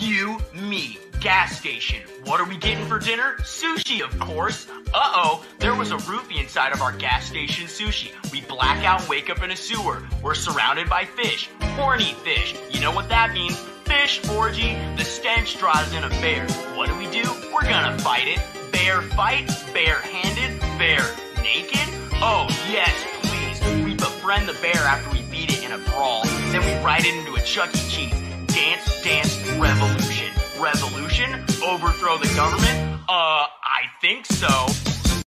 You, me, gas station. What are we getting for dinner? Sushi, of course. Uh oh, there was a roofie inside of our gas station sushi. We black out and wake up in a sewer. We're surrounded by fish. Horny fish. You know what that means? Fish orgy. The stench draws in a bear. What do we do? We're gonna fight it. Bear fight? Bare-handed? Bear naked? Oh, yes, please. We befriend the bear after we beat it in a brawl. Then we ride it into a Chuck E. Cheese. Dance, dance? Overthrow the government? Uh, I think so.